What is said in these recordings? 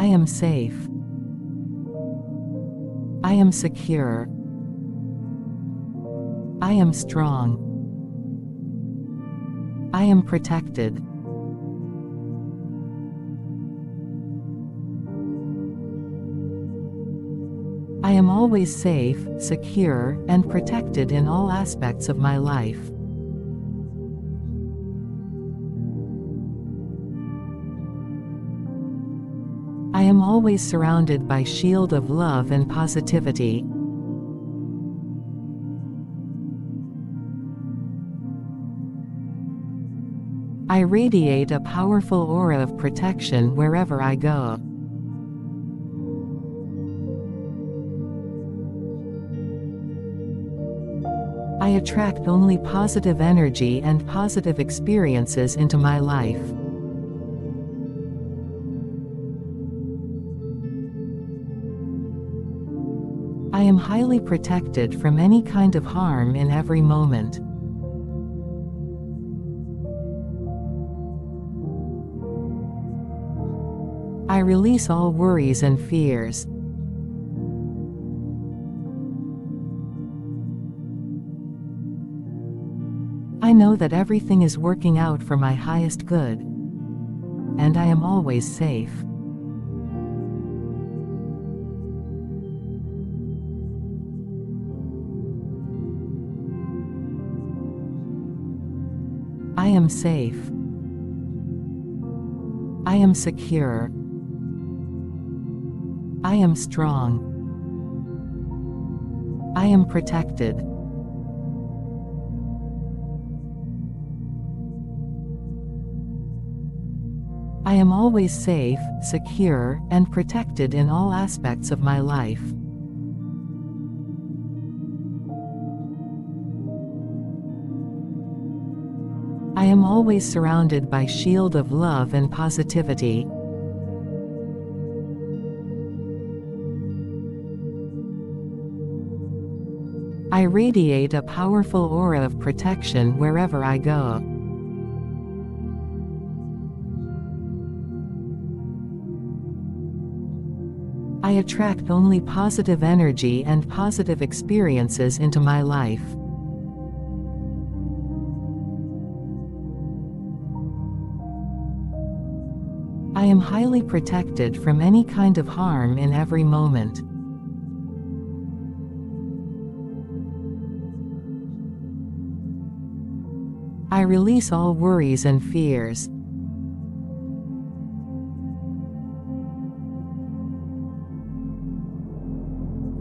I am safe. I am secure. I am strong. I am protected. I am always safe, secure, and protected in all aspects of my life. Am always surrounded by shield of love and positivity. I radiate a powerful aura of protection wherever I go. I attract only positive energy and positive experiences into my life. Highly protected from any kind of harm in every moment. I release all worries and fears. I know that everything is working out for my highest good. And I am always safe. Am safe. I am secure. I am strong. I am protected. I am always safe, secure, and protected in all aspects of my life. I am always surrounded by shield of love and positivity. I radiate a powerful aura of protection wherever I go. I attract only positive energy and positive experiences into my life. Highly protected from any kind of harm in every moment. I release all worries and fears.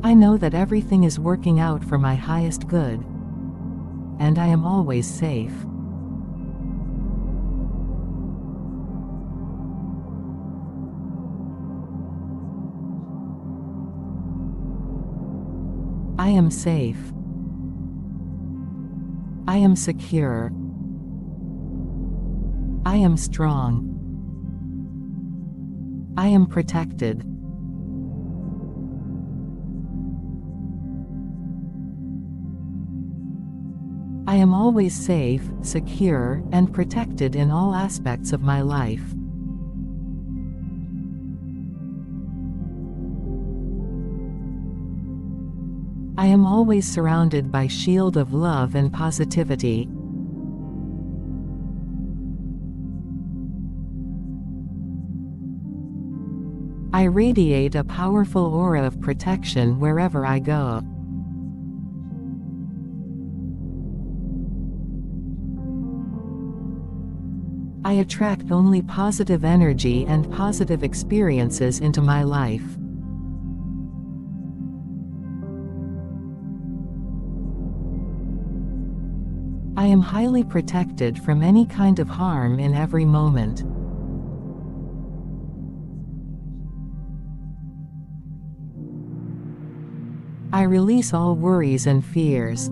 I know that everything is working out for my highest good. And I am always safe. I am safe. I am secure. I am strong. I am protected. I am always safe, secure, and protected in all aspects of my life. Am always surrounded by shield of love and positivity. I radiate a powerful aura of protection wherever I go. I attract only positive energy and positive experiences into my life. I am highly protected from any kind of harm in every moment. I release all worries and fears.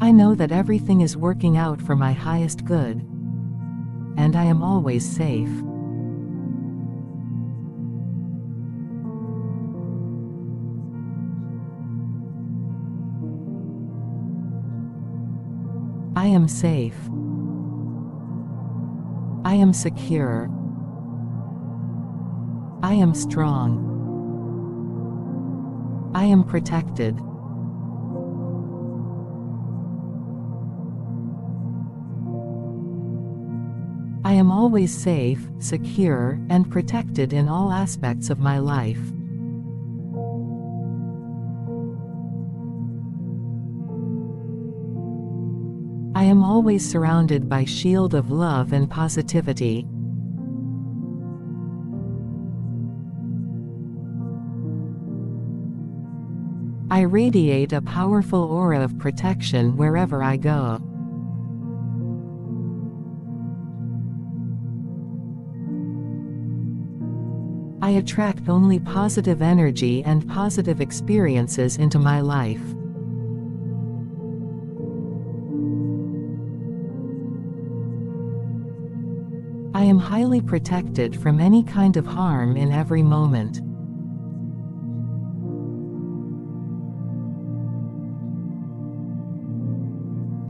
I know that everything is working out for my highest good. And I am always safe. Am safe. I am secure. I am strong. I am protected. I am always safe, secure, and protected in all aspects of my life. Always surrounded by shield of love and positivity. I radiate a powerful aura of protection wherever I go. I attract only positive energy and positive experiences into my life. Highly protected from any kind of harm in every moment.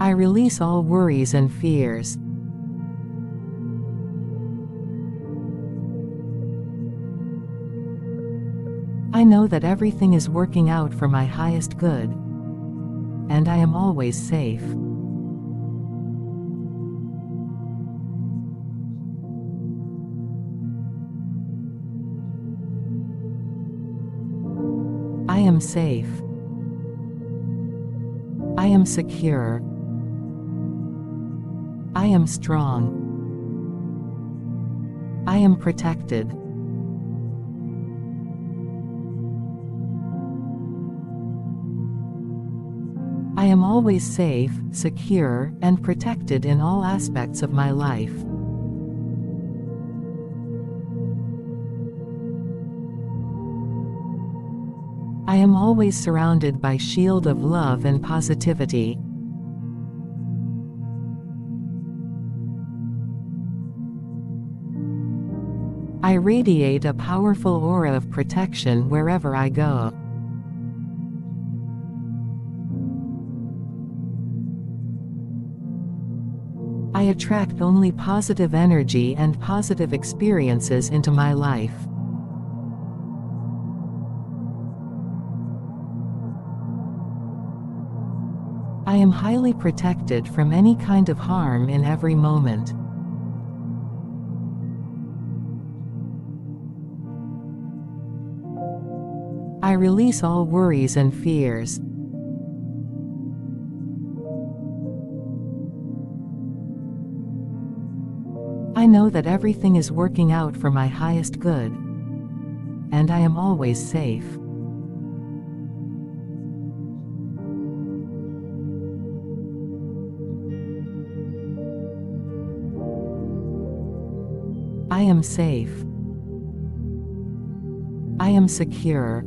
I release all worries and fears. I know that everything is working out for my highest good. And I am always safe. Am safe. I am secure. I am strong. I am protected. I am always safe, secure, and protected in all aspects of my life. I am always surrounded by shield of love and positivity. I radiate a powerful aura of protection wherever I go. I attract only positive energy and positive experiences into my life. Highly protected from any kind of harm in every moment. I release all worries and fears. I know that everything is working out for my highest good. And I am always safe. Am safe. I am secure.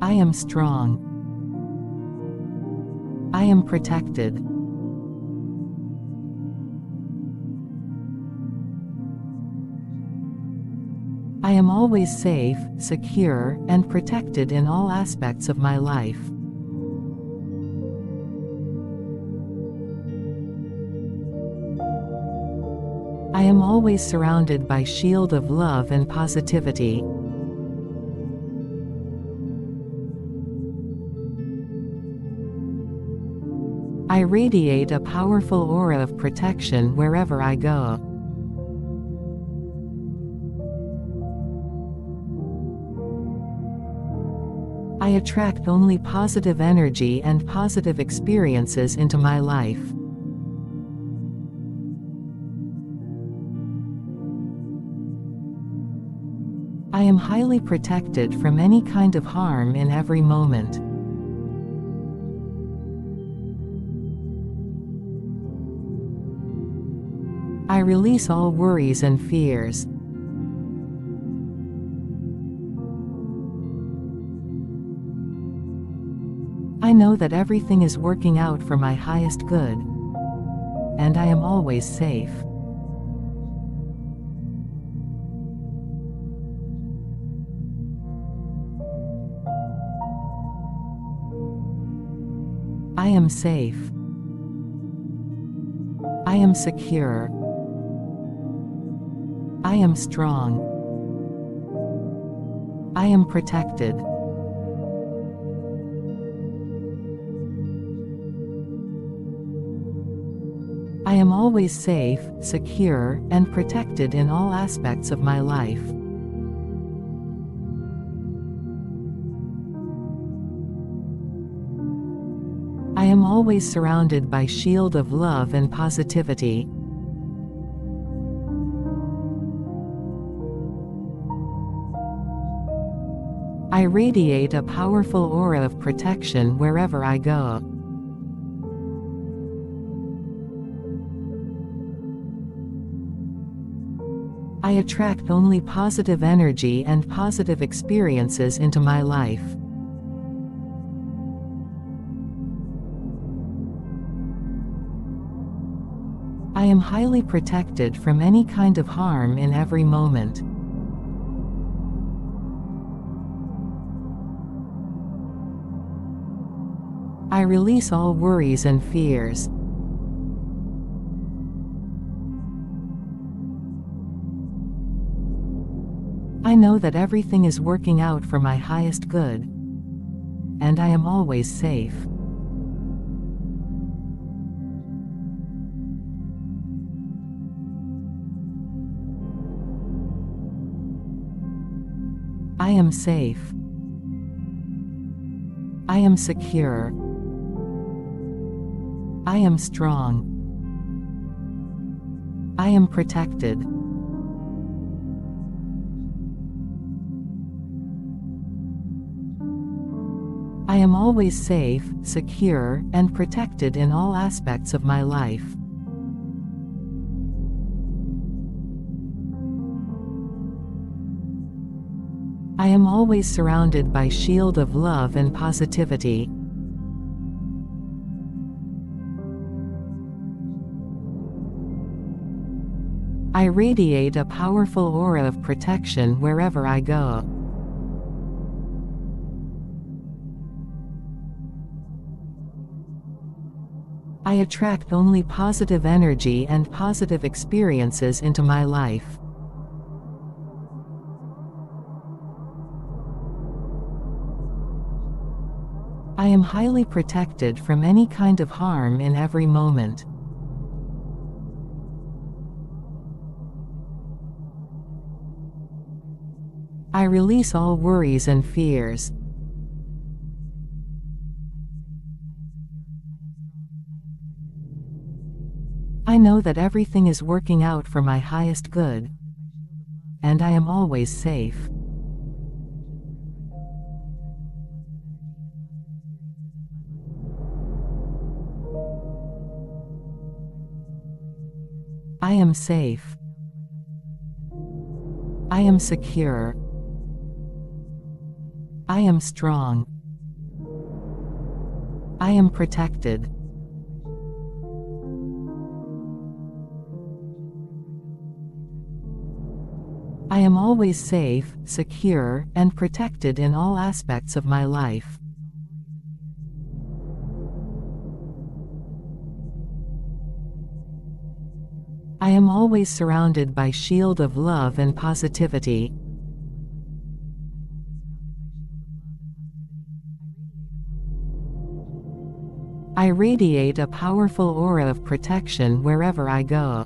I am strong. I am protected. I am always safe, secure, and protected in all aspects of my life. I am always surrounded by shield of love and positivity. I radiate a powerful aura of protection wherever I go. I attract only positive energy and positive experiences into my life. Am highly protected from any kind of harm in every moment. I release all worries and fears. I know that everything is working out for my highest good. And I am always safe. Am safe. I am secure. I am strong. I am protected. I am always safe, secure, and protected in all aspects of my life. Always surrounded by shield of love and positivity. I radiate a powerful aura of protection wherever I go. I attract only positive energy and positive experiences into my life. I am highly protected from any kind of harm in every moment. I release all worries and fears. I know that everything is working out for my highest good. And I am always safe. I am safe. I am secure. I am strong. I am protected. I am always safe, secure, and protected in all aspects of my life. I am always surrounded by shield of love and positivity. I radiate a powerful aura of protection wherever I go. I attract only positive energy and positive experiences into my life. Am highly protected from any kind of harm in every moment. I release all worries and fears. I know that everything is working out for my highest good. And I am always safe. I am safe. I am secure. I am strong. I am protected. I am always safe, secure, and protected in all aspects of my life. I am always surrounded by shield of love and positivity. I radiate a powerful aura of protection wherever I go.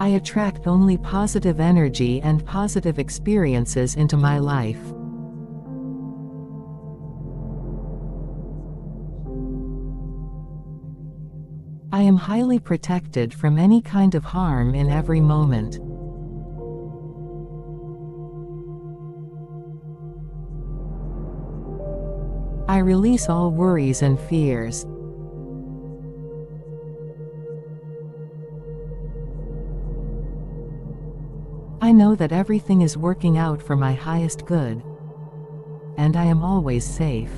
I attract only positive energy and positive experiences into my life. Am highly protected from any kind of harm in every moment. I release all worries and fears. I know that everything is working out for my highest good. And I am always safe.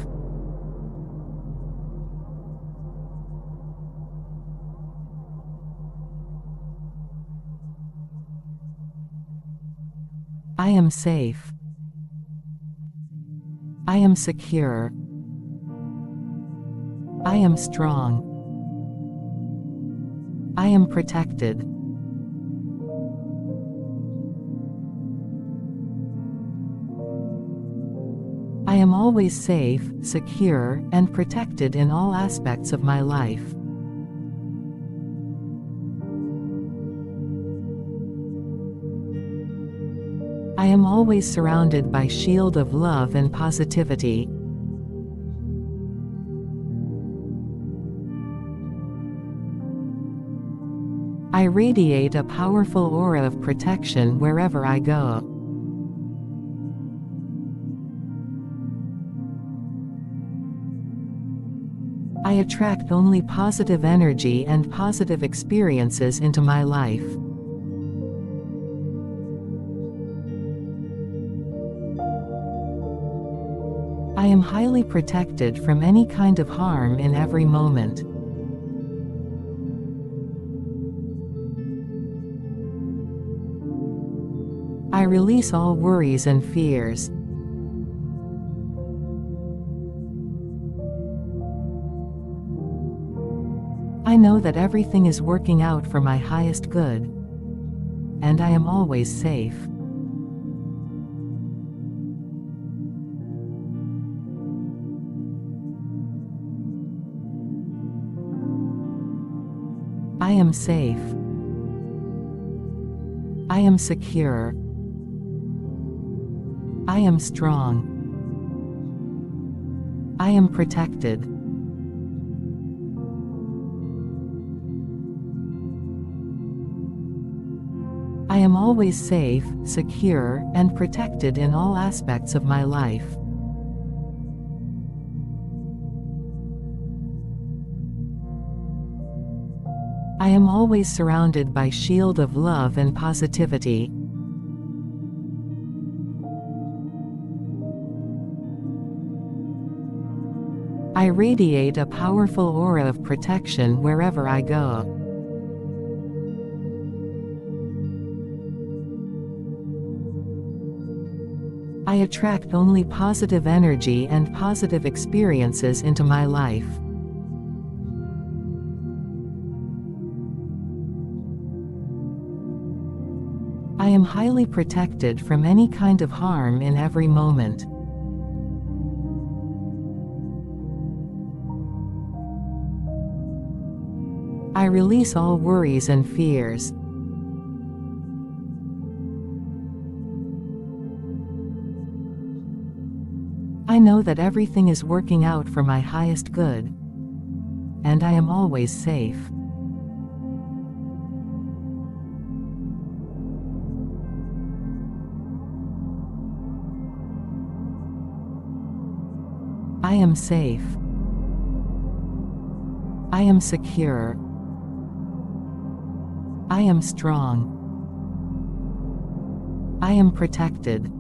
I am safe. I am secure. I am strong. I am protected. I am always safe, secure, and protected in all aspects of my life. I am always surrounded by shield of love and positivity. I radiate a powerful aura of protection wherever I go. I attract only positive energy and positive experiences into my life. Am highly protected from any kind of harm in every moment. I release all worries and fears. I know that everything is working out for my highest good. And I am always safe. Am safe. I am secure. I am strong. I am protected. I am always safe, secure, and protected in all aspects of my life. I am always surrounded by shield of love and positivity. I radiate a powerful aura of protection wherever I go. I attract only positive energy and positive experiences into my life. I am highly protected from any kind of harm in every moment. I release all worries and fears. I know that everything is working out for my highest good. And I am always safe. Am safe. I am secure. I am strong. I am protected.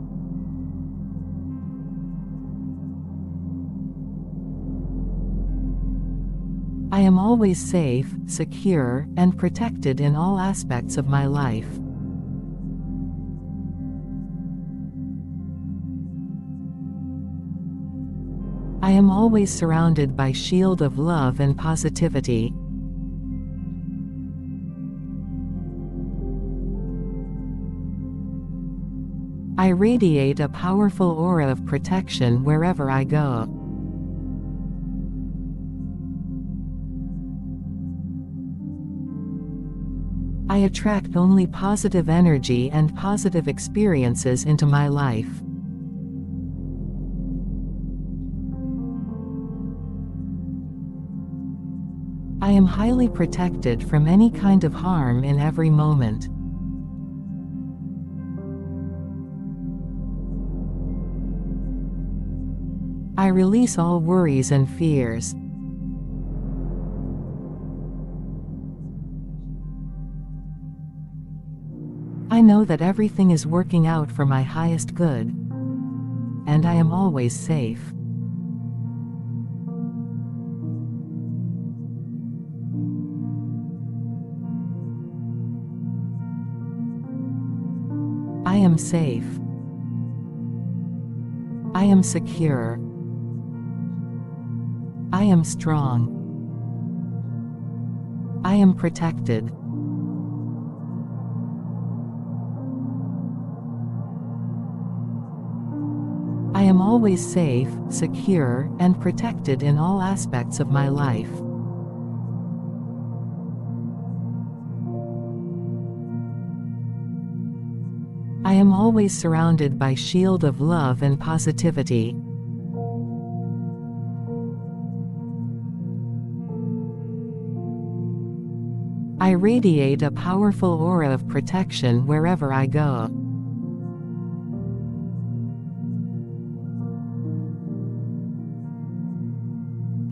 I am always safe, secure, and protected in all aspects of my life. Am always surrounded by shield of love and positivity. I radiate a powerful aura of protection wherever I go. I attract only positive energy and positive experiences into my life. Highly protected from any kind of harm in every moment. I release all worries and fears. I know that everything is working out for my highest good. And I am always safe. I am safe. I am secure. I am strong. I am protected. I am always safe, secure, and protected in all aspects of my life. Am always surrounded by shield of love and positivity. I radiate a powerful aura of protection wherever I go.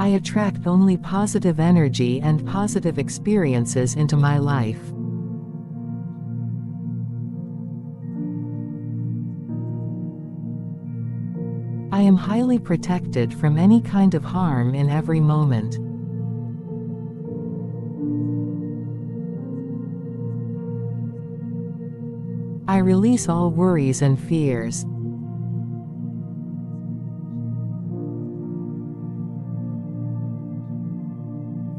I attract only positive energy and positive experiences into my life. Highly protected from any kind of harm in every moment. I release all worries and fears.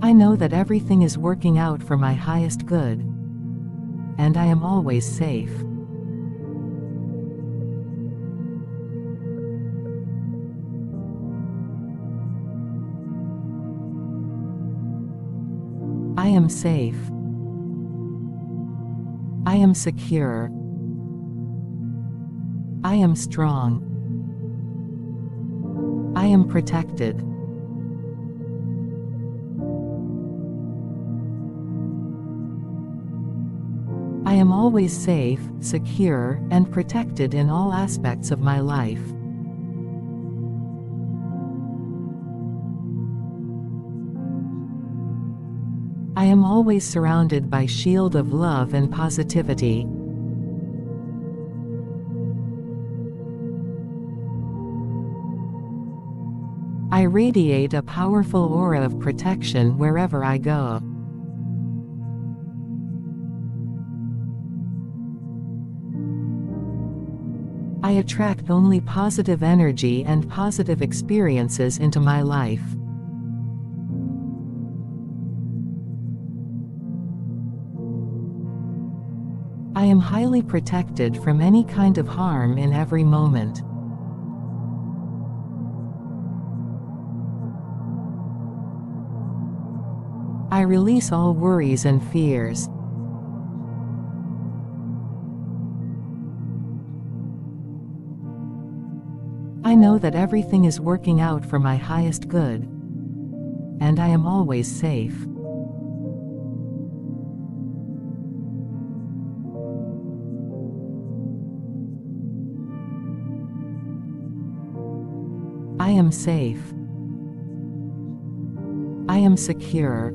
I know that everything is working out for my highest good. And I am always safe. Safe. I am secure. I am strong. I am protected. I am always safe, secure, and protected in all aspects of my life. Am always surrounded by shield of love and positivity. I radiate a powerful aura of protection wherever I go. I attract only positive energy and positive experiences into my life. Am highly protected from any kind of harm in every moment. I release all worries and fears. I know that everything is working out for my highest good. And I am always safe. Safe. I am secure.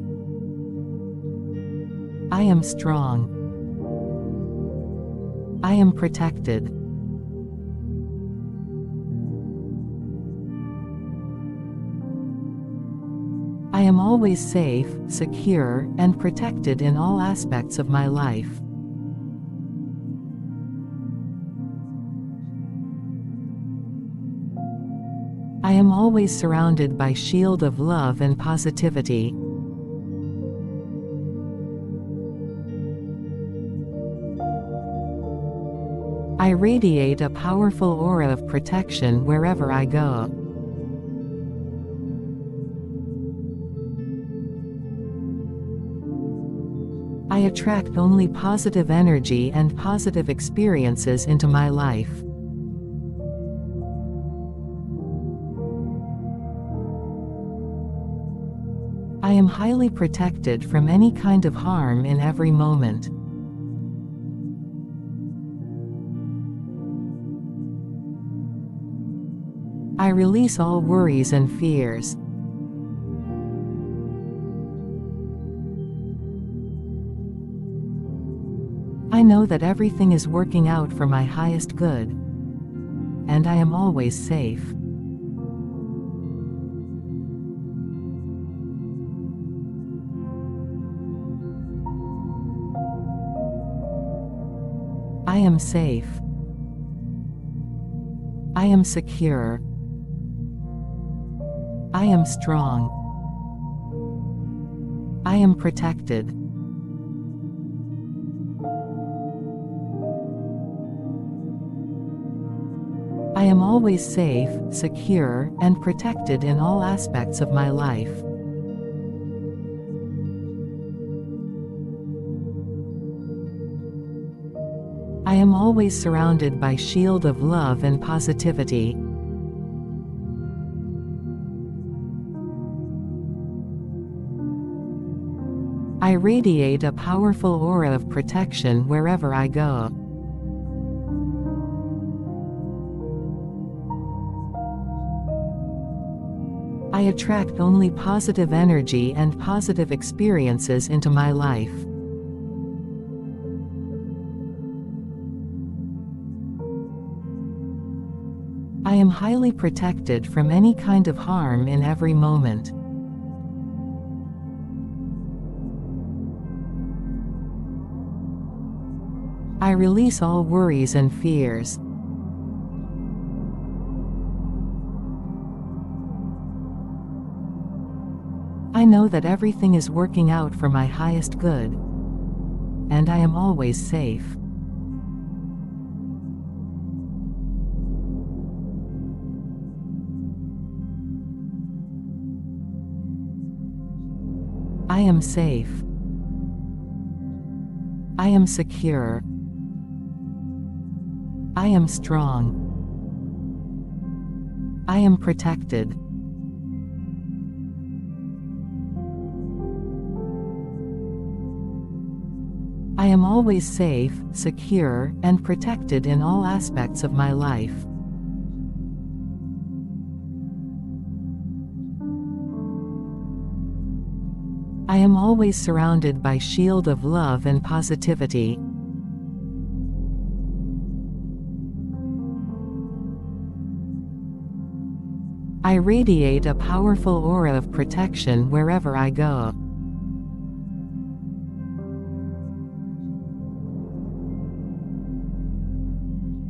I am strong. I am protected. I am always safe, secure, and protected in all aspects of my life. Always surrounded by shield of love and positivity. I radiate a powerful aura of protection wherever I go. I attract only positive energy and positive experiences into my life. Am highly protected from any kind of harm in every moment. I release all worries and fears. I know that everything is working out for my highest good. And I am always safe. Am safe. I am secure. I am strong. I am protected. I am always safe, secure, and protected in all aspects of my life. Am always surrounded by shield of love and positivity. I radiate a powerful aura of protection wherever I go. I attract only positive energy and positive experiences into my life. Am highly protected from any kind of harm in every moment. I release all worries and fears. I know that everything is working out for my highest good. And I am always safe. I am safe. I am secure. I am strong. I am protected. I am always safe, secure, and protected in all aspects of my life. I am always surrounded by shield of love and positivity. I radiate a powerful aura of protection wherever I go.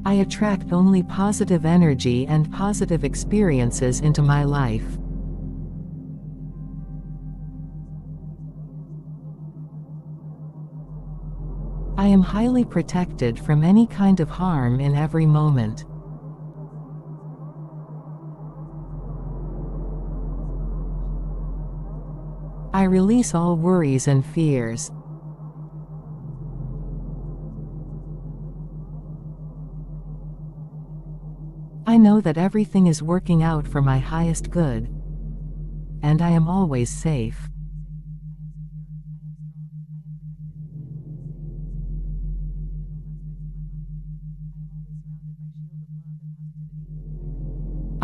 I attract only positive energy and positive experiences into my life. Am highly protected from any kind of harm in every moment. I release all worries and fears. I know that everything is working out for my highest good. And I am always safe.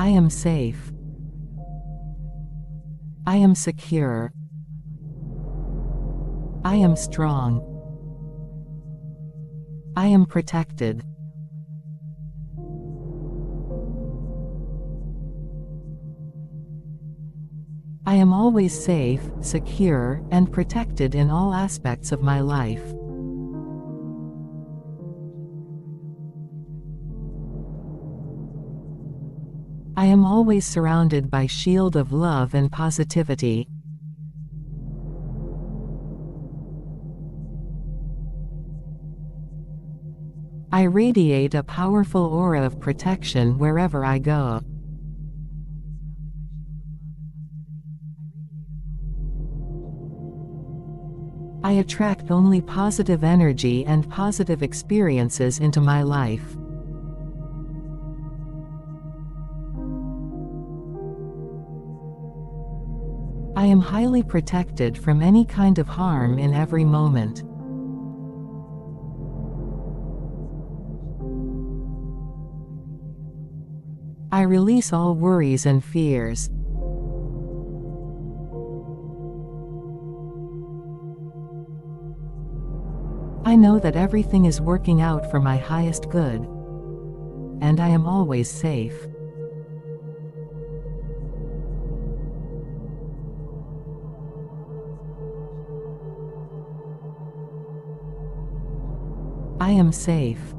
I am safe. I am secure. I am strong. I am protected. I am always safe, secure, and protected in all aspects of my life. I am always surrounded by shield of love and positivity. I radiate a powerful aura of protection wherever I go. I attract only positive energy and positive experiences into my life. Am highly protected from any kind of harm in every moment. I release all worries and fears. I know that everything is working out for my highest good. And I am always safe. Am safe.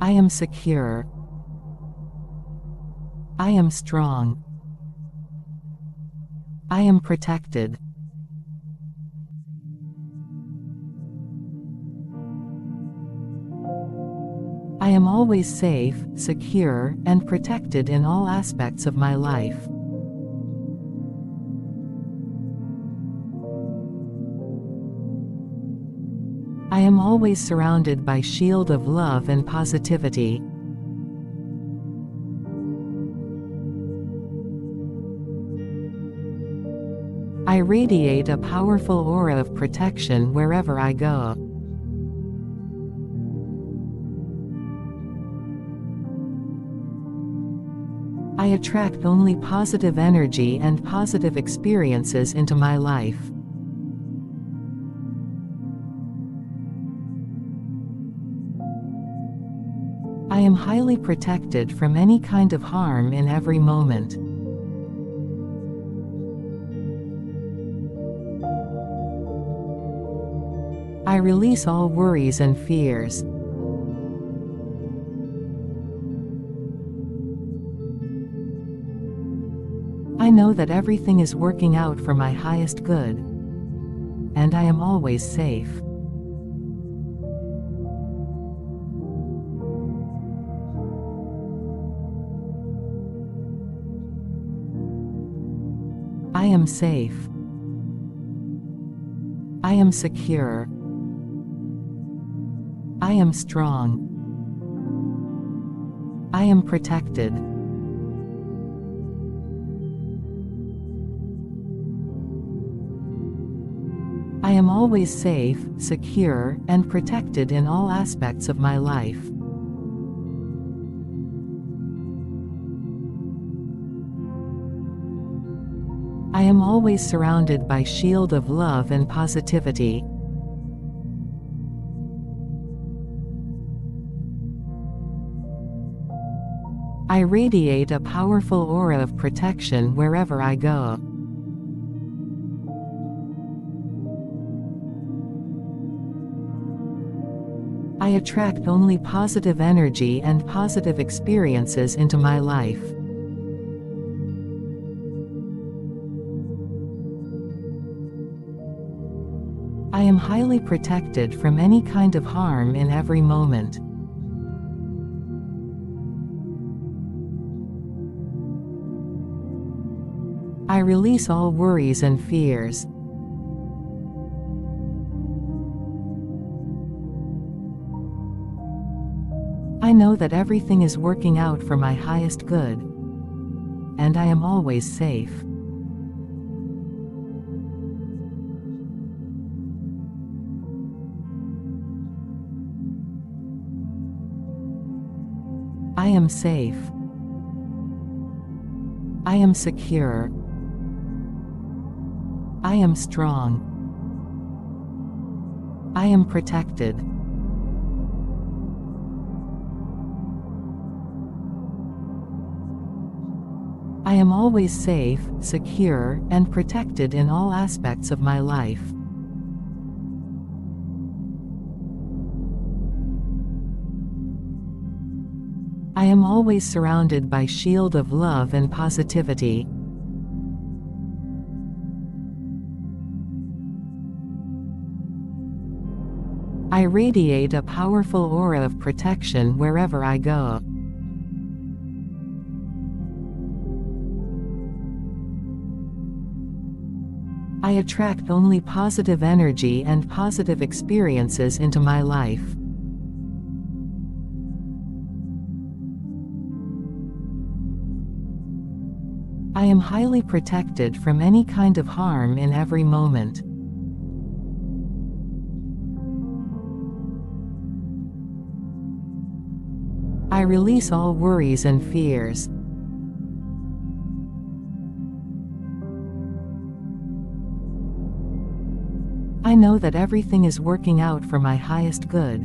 I am secure. I am strong. I am protected. I am always safe, secure, and protected in all aspects of my life. Always surrounded by shield of love and positivity. I radiate a powerful aura of protection wherever I go. I attract only positive energy and positive experiences into my life. Protected from any kind of harm in every moment. I release all worries and fears. I know that everything is working out for my highest good. And I am always safe. Am safe. I am secure. I am strong. I am protected. I am always safe, secure, and protected in all aspects of my life. Am always surrounded by shield of love and positivity. I radiate a powerful aura of protection wherever I go. I attract only positive energy and positive experiences into my life. Am highly protected from any kind of harm in every moment. I release all worries and fears. I know that everything is working out for my highest good. And I am always safe. Am safe. I am secure. I am strong. I am protected. I am always safe, secure, and protected in all aspects of my life. I am always surrounded by shield of love and positivity. I radiate a powerful aura of protection wherever I go. I attract only positive energy and positive experiences into my life. Am highly protected from any kind of harm in every moment. I release all worries and fears. I know that everything is working out for my highest good.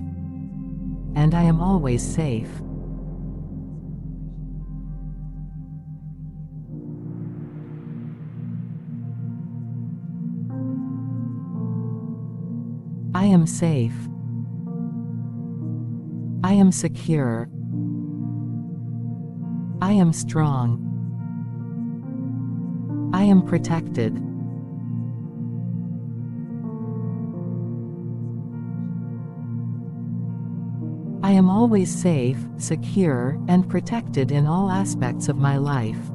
And I am always safe. Am safe. I am secure. I am strong. I am protected. I am always safe, secure, and protected in all aspects of my life.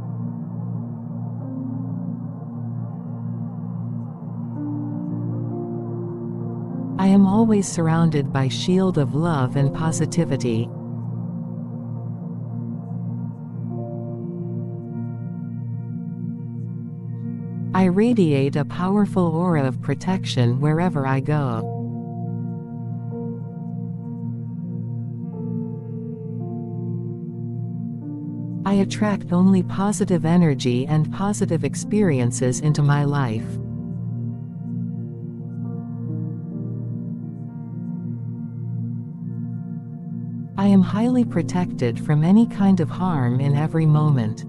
Always surrounded by shield of love and positivity. I radiate a powerful aura of protection wherever I go. I attract only positive energy and positive experiences into my life. Highly protected from any kind of harm in every moment.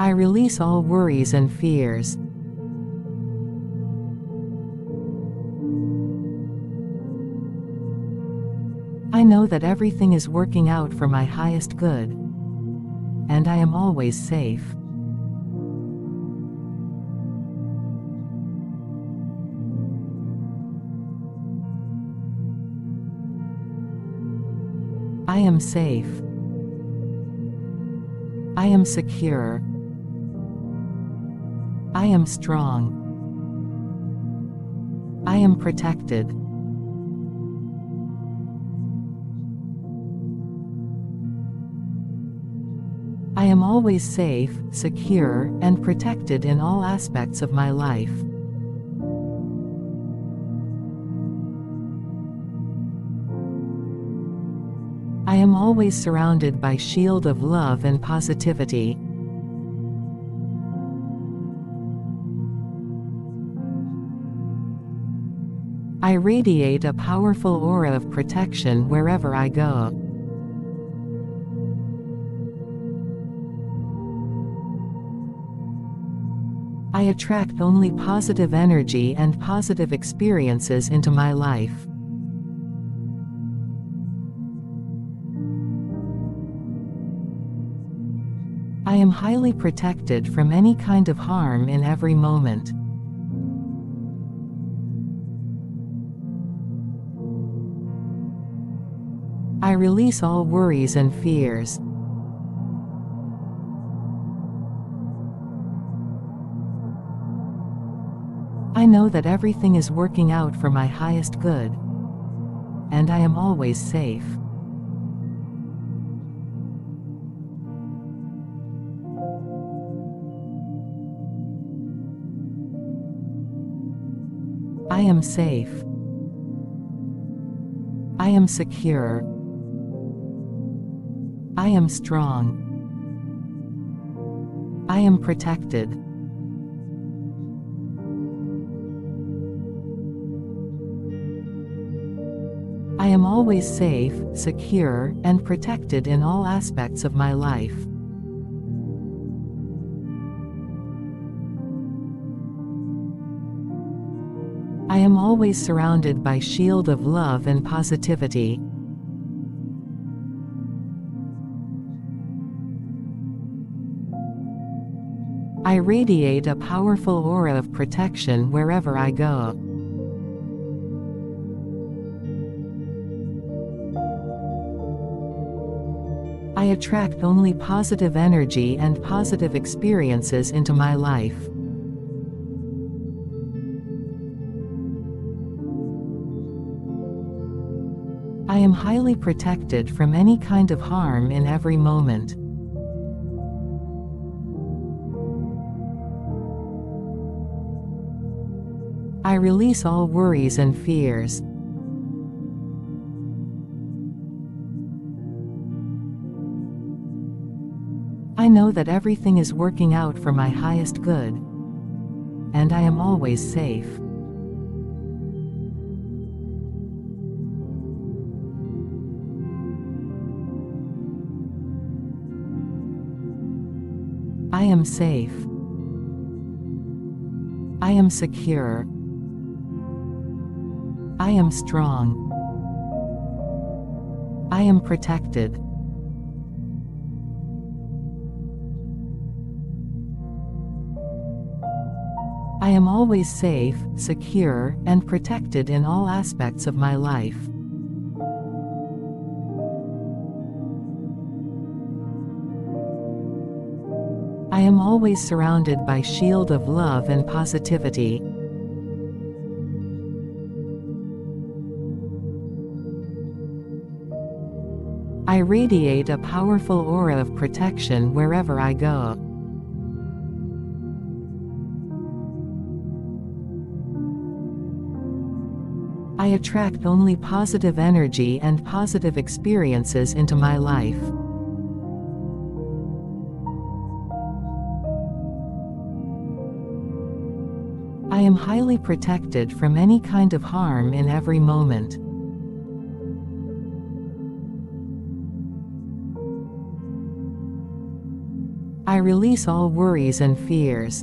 I release all worries and fears. I know that everything is working out for my highest good. And I am always safe. Safe. I am secure. I am strong. I am protected. I am always safe, secure, and protected in all aspects of my life. Always surrounded by shield of love and positivity. I radiate a powerful aura of protection wherever I go. I attract only positive energy and positive experiences into my life. Highly protected from any kind of harm in every moment. I release all worries and fears. I know that everything is working out for my highest good. And I am always safe. Am safe. I am secure. I am strong. I am protected. I am always safe, secure, and protected in all aspects of my life. Am always surrounded by shield of love and positivity. I radiate a powerful aura of protection wherever I go. I attract only positive energy and positive experiences into my life. Highly protected from any kind of harm in every moment. I release all worries and fears. I know that everything is working out for my highest good. And I am always safe. Am safe. I am secure. I am strong. I am protected. I am always safe, secure, and protected in all aspects of my life. Am always surrounded by shield of love and positivity. I radiate a powerful aura of protection wherever I go. I attract only positive energy and positive experiences into my life. Am highly protected from any kind of harm in every moment. I release all worries and fears.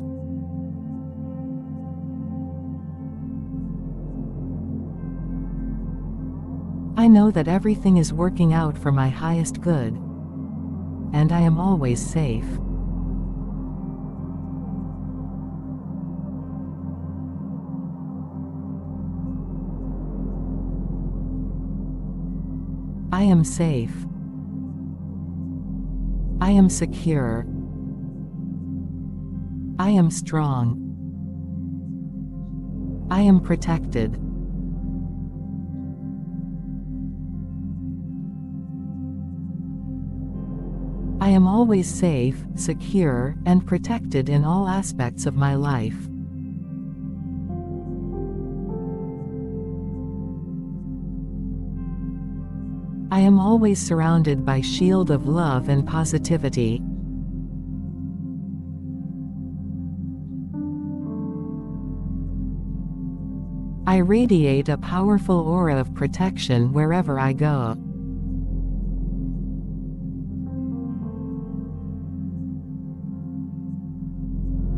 I know that everything is working out for my highest good. And I am always safe. I am safe. I am secure. I am strong. I am protected. I am always safe, secure, and protected in all aspects of my life. Am always surrounded by shield of love and positivity. I radiate a powerful aura of protection wherever I go.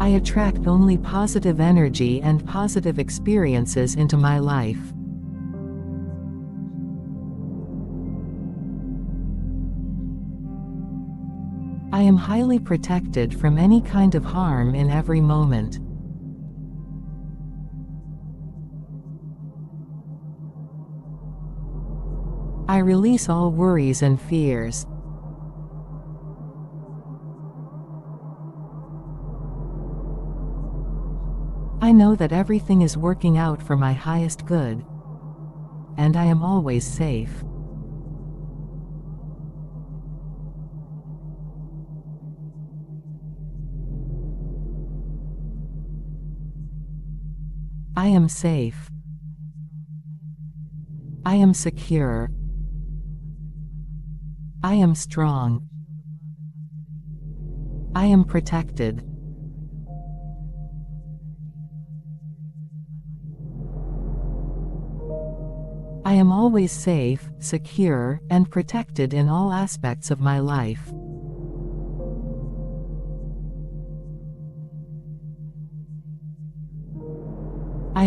I attract only positive energy and positive experiences into my life. Am highly protected from any kind of harm in every moment. I release all worries and fears. I know that everything is working out for my highest good. And I am always safe. I am safe. I am secure. I am strong. I am protected. I am always safe, secure, and protected in all aspects of my life.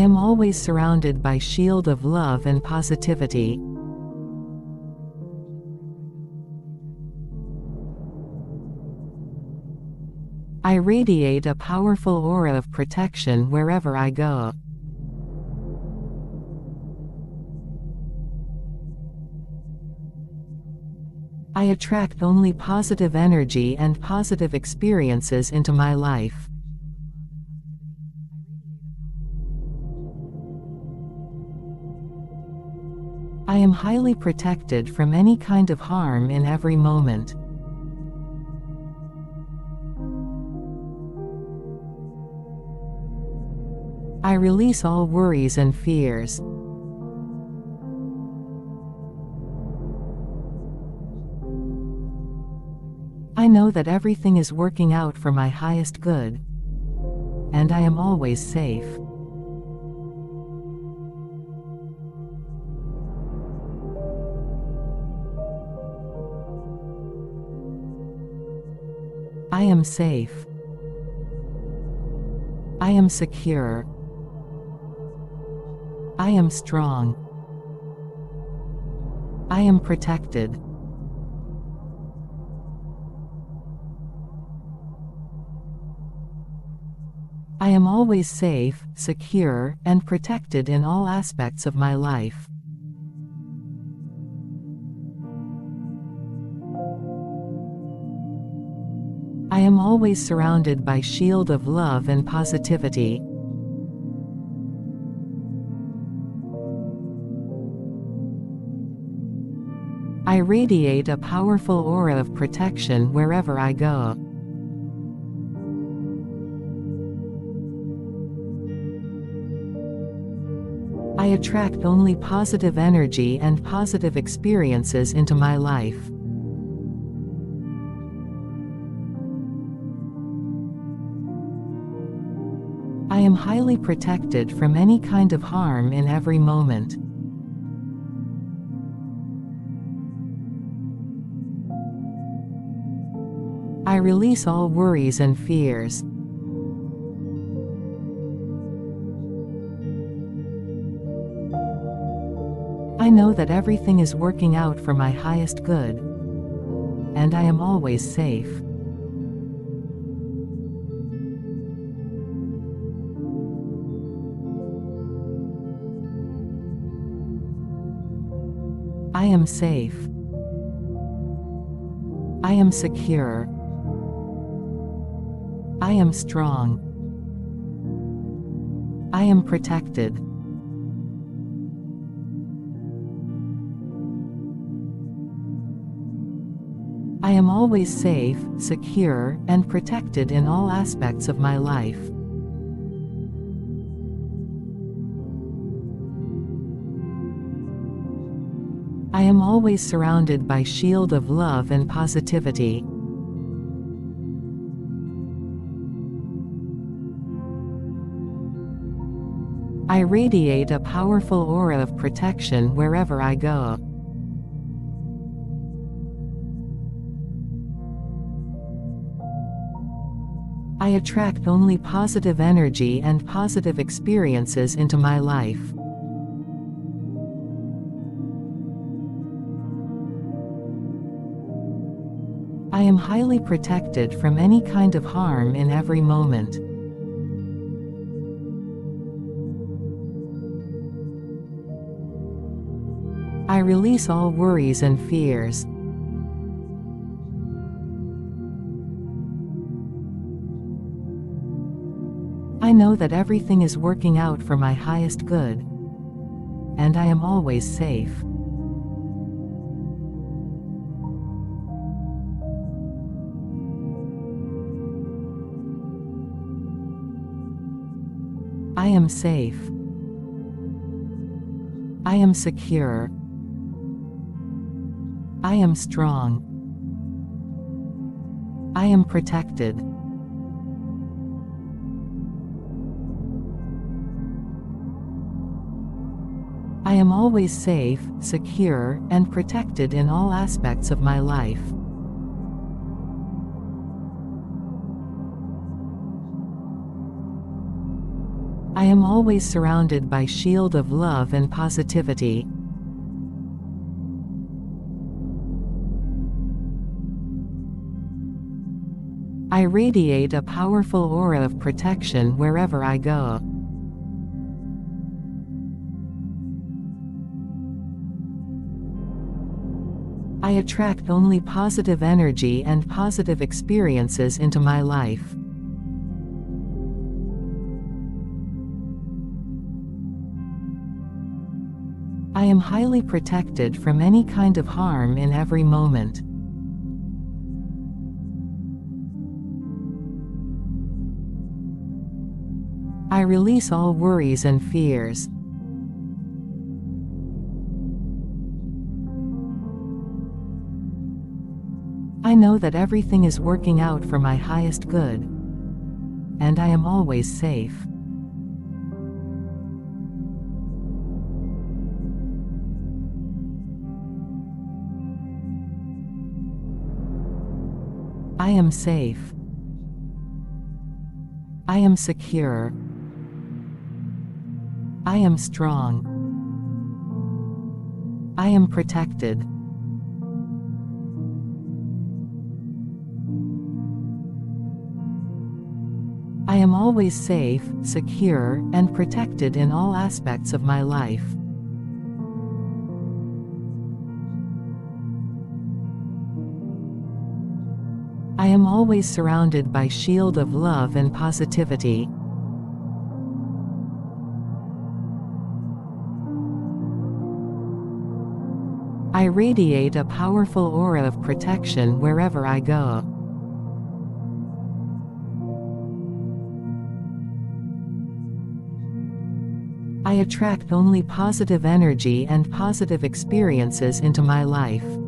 Am always surrounded by shield of love and positivity. I radiate a powerful aura of protection wherever I go. I attract only positive energy and positive experiences into my life. Am highly protected from any kind of harm in every moment. I release all worries and fears. I know that everything is working out for my highest good. And I am always safe. Am safe. I am secure. I am strong. I am protected. I am always safe, secure, and protected in all aspects of my life. Always surrounded by shield of love and positivity. I radiate a powerful aura of protection wherever I go. I attract only positive energy and positive experiences into my life. Highly protected from any kind of harm in every moment. I release all worries and fears. I know that everything is working out for my highest good. And I am always safe. Am safe. I am secure. I am strong. I am protected. I am always safe, secure, and protected in all aspects of my life. I am always surrounded by shield of love and positivity. I radiate a powerful aura of protection wherever I go. I attract only positive energy and positive experiences into my life. I am highly protected from any kind of harm in every moment. I release all worries and fears. I know that everything is working out for my highest good. And I am always safe. I am safe. I am secure. I am strong. I am protected. I am always safe, secure, and protected in all aspects of my life. Am always surrounded by shield of love and positivity. I radiate a powerful aura of protection wherever I go. I attract only positive energy and positive experiences into my life. Am highly protected from any kind of harm in every moment. I release all worries and fears. I know that everything is working out for my highest good. And I am always safe. Am safe. I am secure. I am strong. I am protected. I am always safe, secure, and protected in all aspects of my life. Always surrounded by shield of love and positivity. I radiate a powerful aura of protection wherever I go. I attract only positive energy and positive experiences into my life.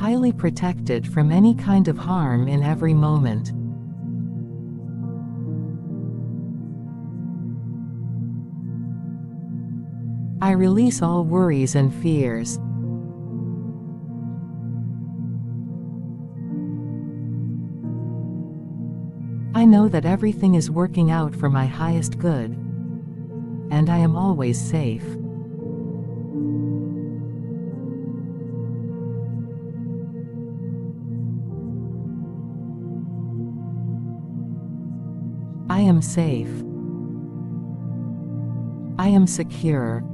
Highly protected from any kind of harm in every moment. I release all worries and fears. I know that everything is working out for my highest good. And I am always safe. Safe. I am secure.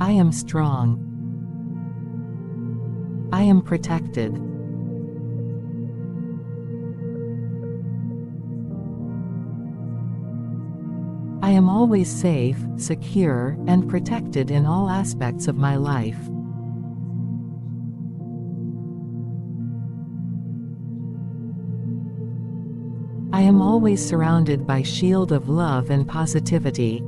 I am strong. I am protected. I am always safe, secure, and protected in all aspects of my life. Always surrounded by shield of love and positivity.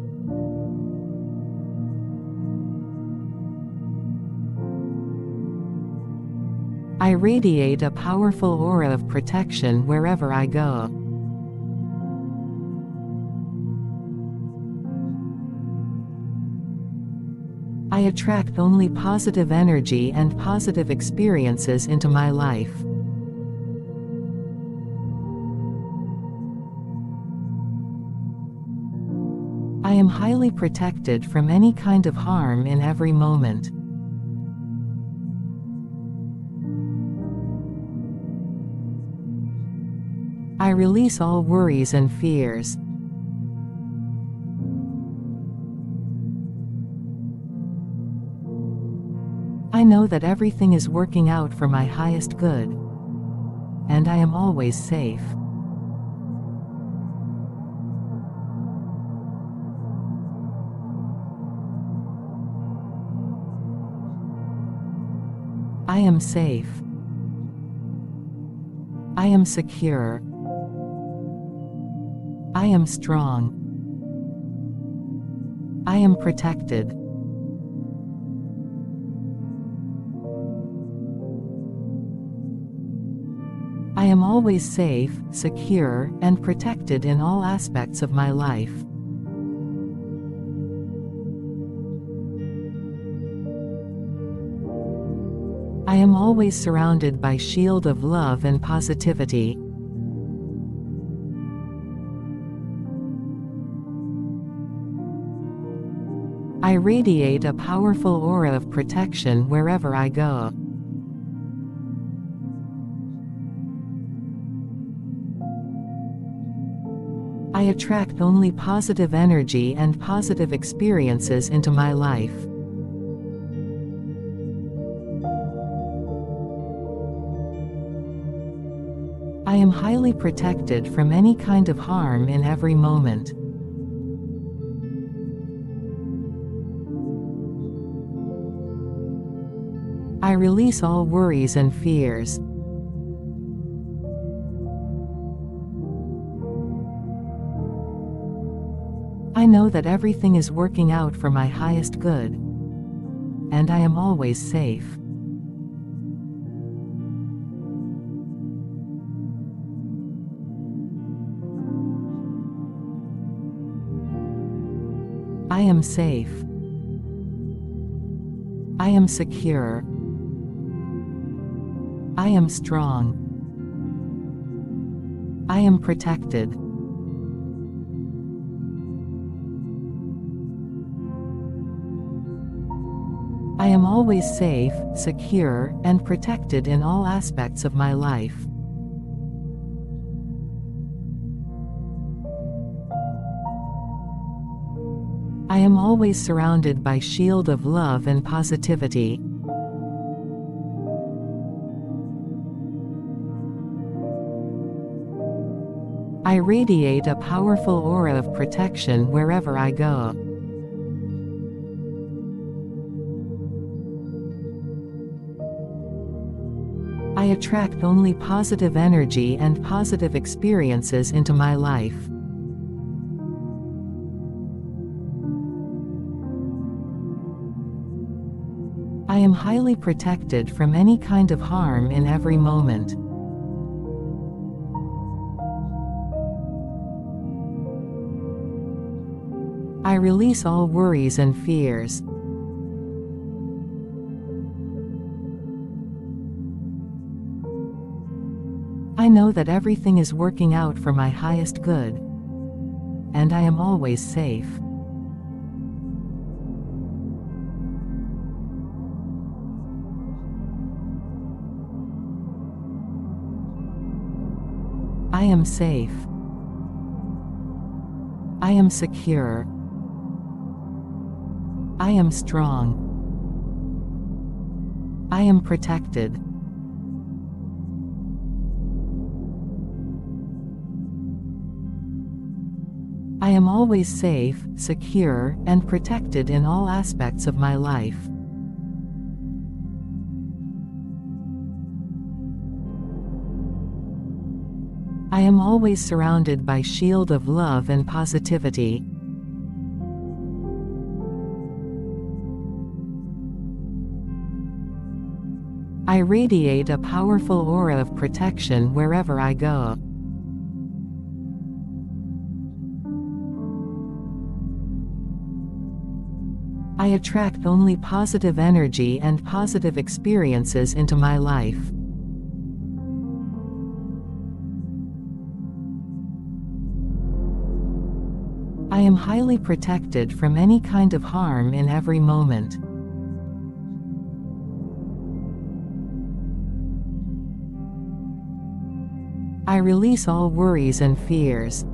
I radiate a powerful aura of protection wherever I go. I attract only positive energy and positive experiences into my life. Am highly protected from any kind of harm in every moment. I release all worries and fears. I know that everything is working out for my highest good. And I am always safe. I am safe. I am secure. I am strong. I am protected. I am always safe, secure, and protected in all aspects of my life. I am always surrounded by shield of love and positivity. I radiate a powerful aura of protection wherever I go. I attract only positive energy and positive experiences into my life. Highly protected from any kind of harm in every moment. I release all worries and fears. I know that everything is working out for my highest good. And I am always safe. Am safe. I am secure. I am strong. I am protected. I am always safe, secure, and protected in all aspects of my life. Always surrounded by shield of love and positivity. I radiate a powerful aura of protection wherever I go. I attract only positive energy and positive experiences into my life. Am highly protected from any kind of harm in every moment. I release all worries and fears. I know that everything is working out for my highest good. And I am always safe. Am safe. I am secure. I am strong. I am protected. I am always safe, secure, and protected in all aspects of my life. Am always surrounded by shield of love and positivity. I radiate a powerful aura of protection wherever I go. I attract only positive energy and positive experiences into my life. Highly protected from any kind of harm in every moment. I release all worries and fears.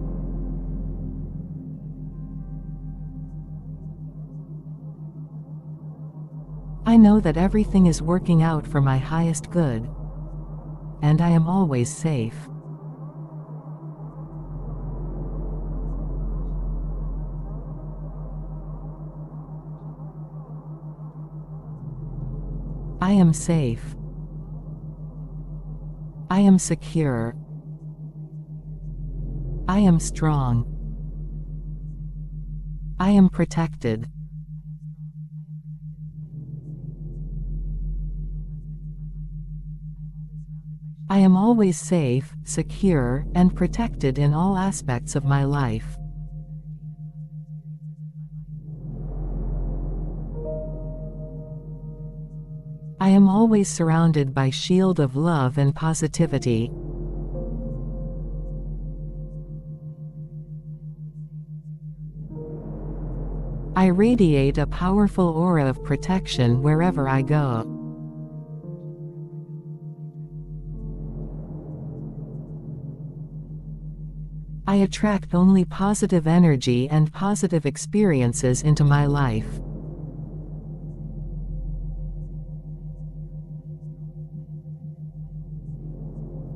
I know that everything is working out for my highest good. And I am always safe. I am safe. I am secure. I am strong. I am protected. I am always safe, secure, and protected in all aspects of my life. I am always surrounded by shield of love and positivity. I radiate a powerful aura of protection wherever I go. I attract only positive energy and positive experiences into my life.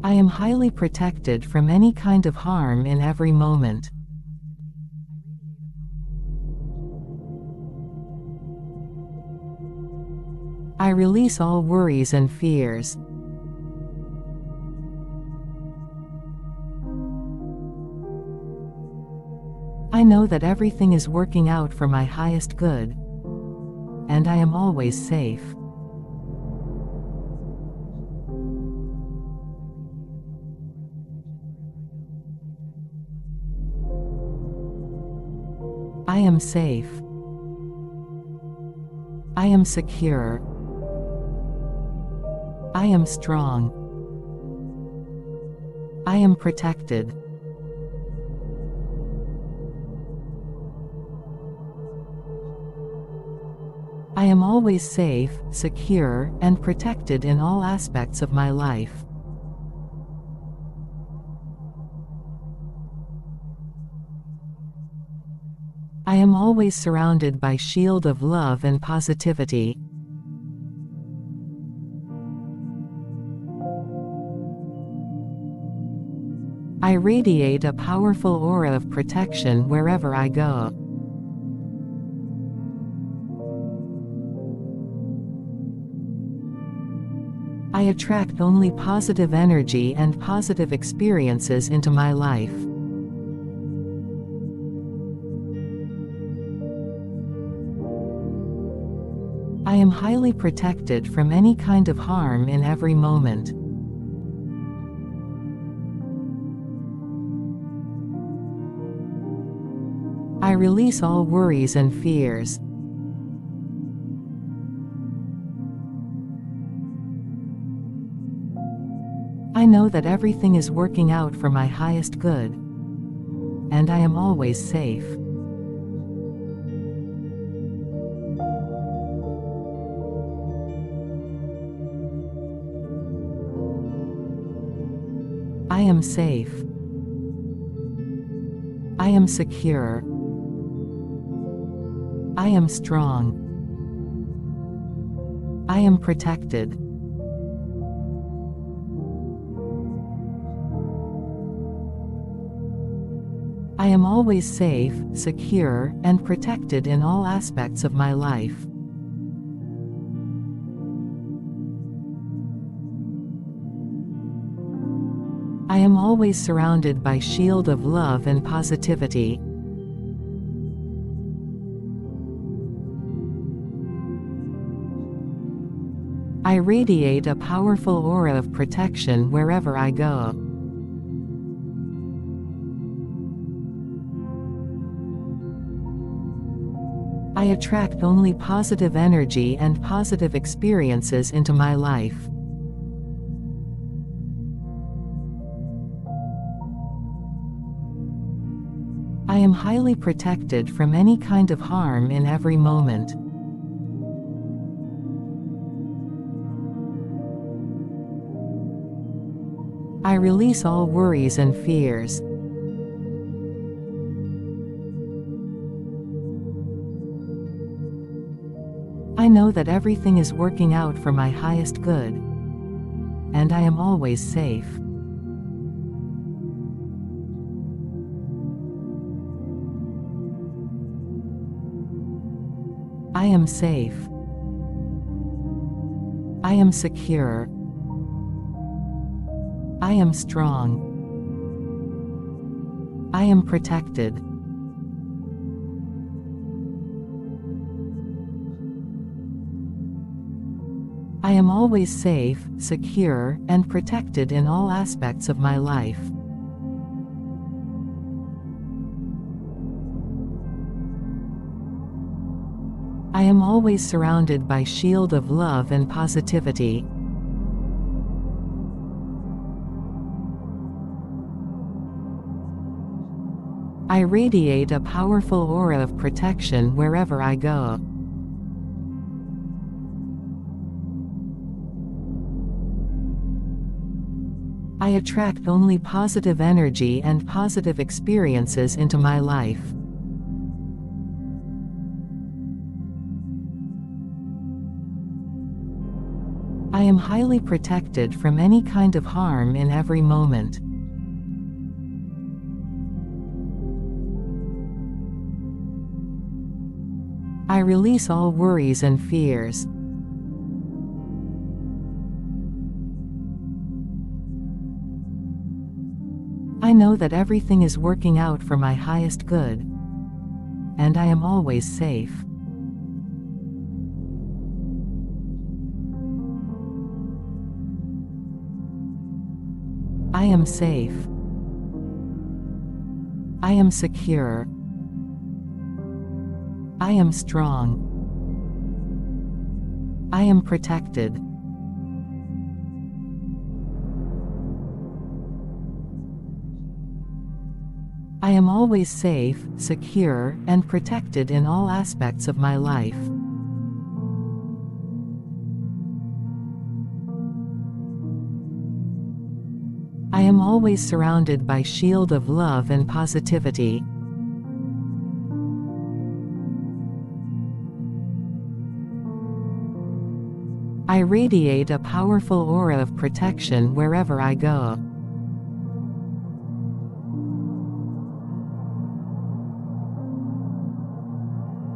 I am highly protected from any kind of harm in every moment. I release all worries and fears. I know that everything is working out for my highest good. And I am always safe. I am safe. I am secure. I am strong. I am protected. I am always safe, secure, and protected in all aspects of my life. Always surrounded by shield of love and positivity. I radiate a powerful aura of protection wherever I go. I attract only positive energy and positive experiences into my life. I am highly protected from any kind of harm in every moment. I release all worries and fears. I know that everything is working out for my highest good. And I am always safe. Am safe. I am secure. I am strong. I am protected. I am always safe, secure, and protected in all aspects of my life. Always surrounded by shield of love and positivity. I radiate a powerful aura of protection wherever I go. I attract only positive energy and positive experiences into my life. Highly protected from any kind of harm in every moment. I release all worries and fears. I know that everything is working out for my highest good. And I am always safe. I am safe. I am secure. I am strong. I am protected. I am always safe, secure, and protected in all aspects of my life. I am always surrounded by shield of love and positivity. I radiate a powerful aura of protection wherever I go. I attract only positive energy and positive experiences into my life. Am highly protected from any kind of harm in every moment. I release all worries and fears. I know that everything is working out for my highest good. And I am always safe. Am safe. I am secure. I am strong. I am protected. I am always safe, secure, and protected in all aspects of my life. Always surrounded by shield of love and positivity. I radiate a powerful aura of protection wherever I go.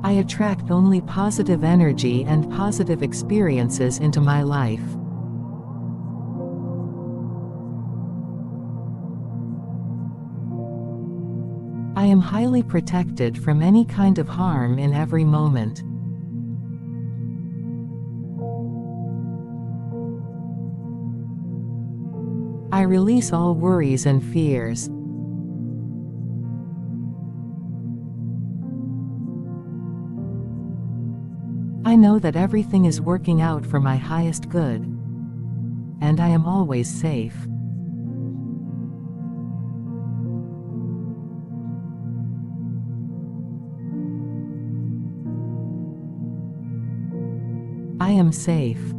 I attract only positive energy and positive experiences into my life. Highly protected from any kind of harm in every moment. I release all worries and fears. I know that everything is working out for my highest good. And I am always safe. Am safe.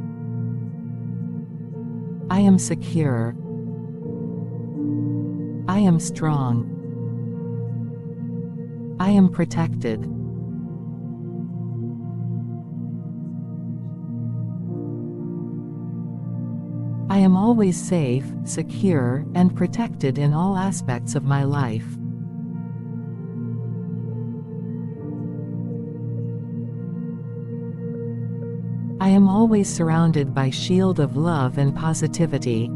I am secure. I am strong. I am protected. I am always safe, secure, and protected in all aspects of my life. I am always surrounded by shield of love and positivity.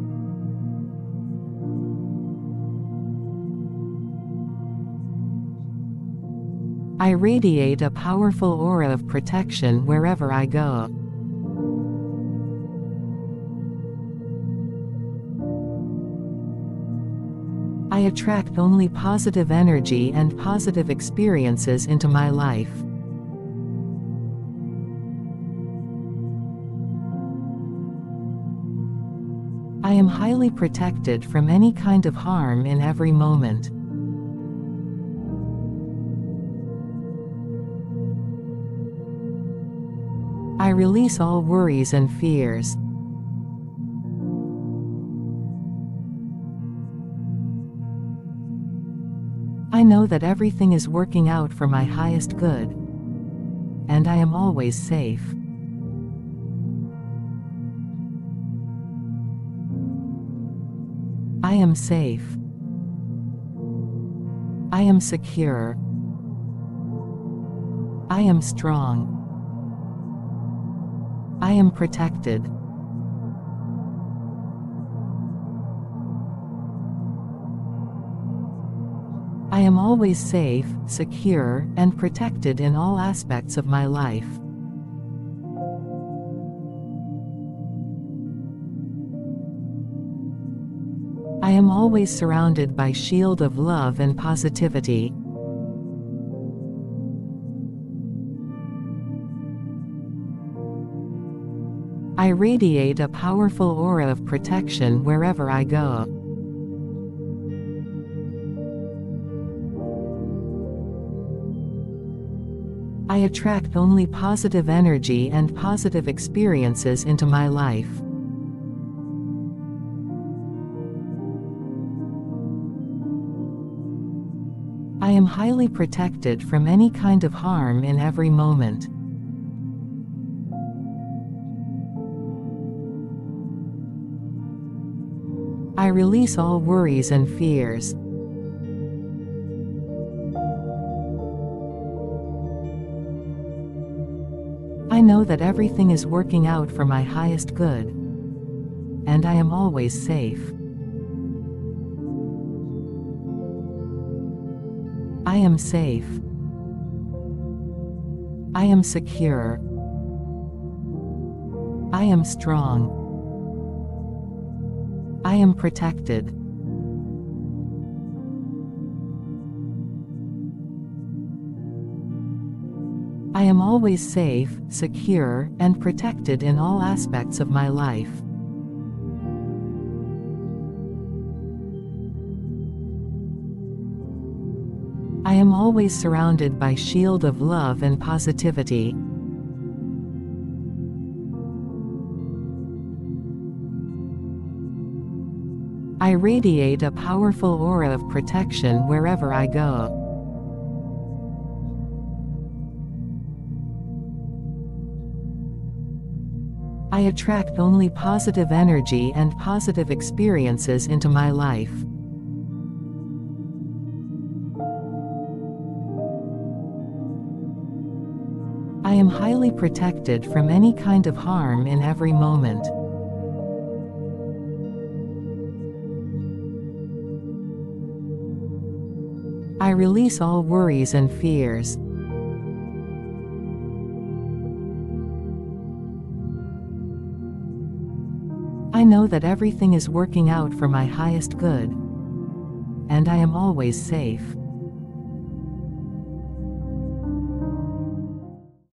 I radiate a powerful aura of protection wherever I go. I attract only positive energy and positive experiences into my life. Highly protected from any kind of harm in every moment. I release all worries and fears. I know that everything is working out for my highest good. And I am always safe. I am safe. I am secure. I am strong. I am protected. I am always safe, secure, and protected in all aspects of my life. Always surrounded by shield of love and positivity. I radiate a powerful aura of protection wherever I go. I attract only positive energy and positive experiences into my life. Am highly protected from any kind of harm in every moment. I release all worries and fears. I know that everything is working out for my highest good. And I am always safe. I am safe. I am secure. I am strong. I am protected. I am always safe, secure, and protected in all aspects of my life. Always surrounded by shield of love and positivity. I radiate a powerful aura of protection wherever I go. I attract only positive energy and positive experiences into my life. Highly protected from any kind of harm in every moment. I release all worries and fears. I know that everything is working out for my highest good. And I am always safe.